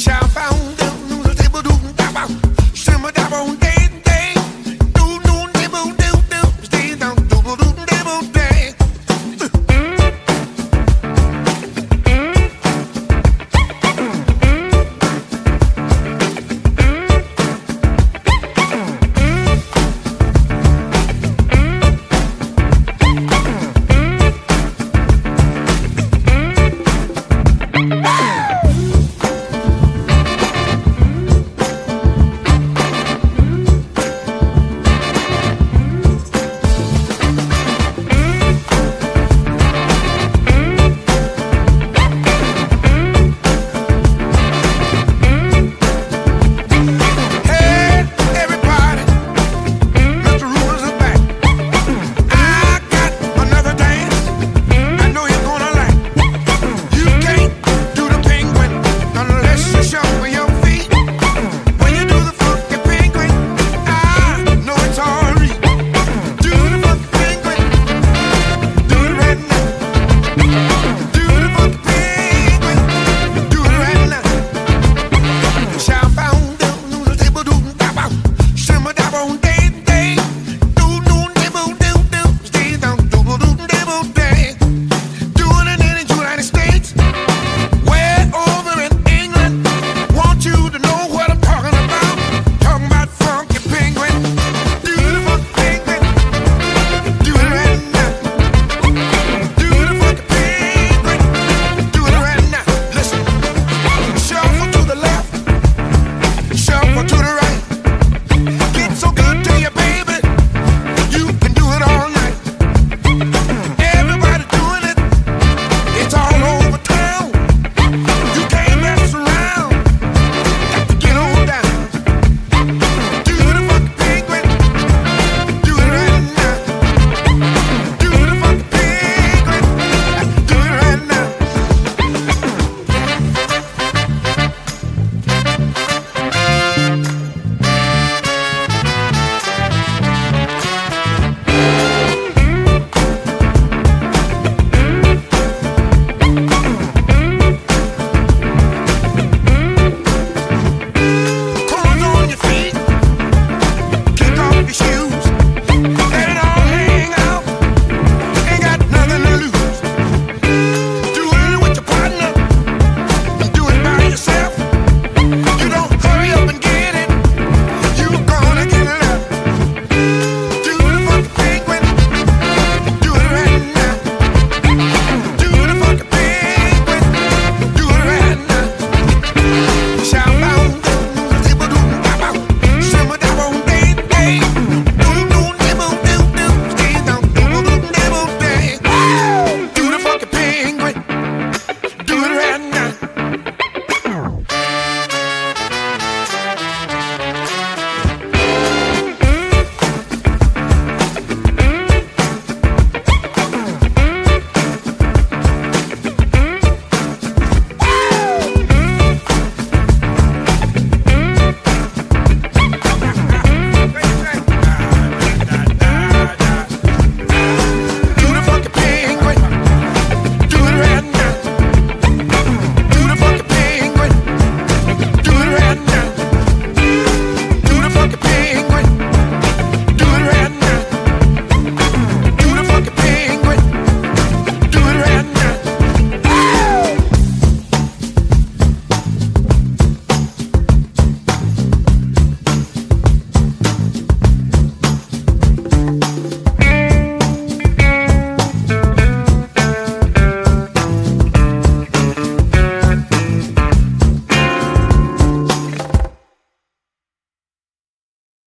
child found